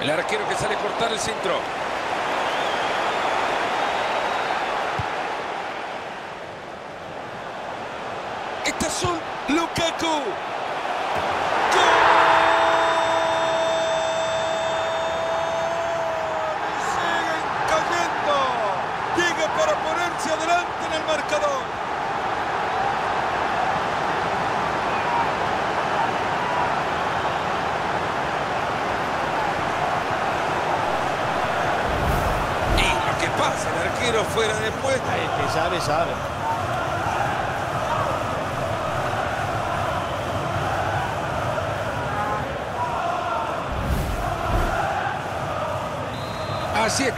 El arquero que sale a cortar el centro. Estas son Lukaku. Llega para ponerse arquero fuera de puesto. El que sabe, sabe. Así es.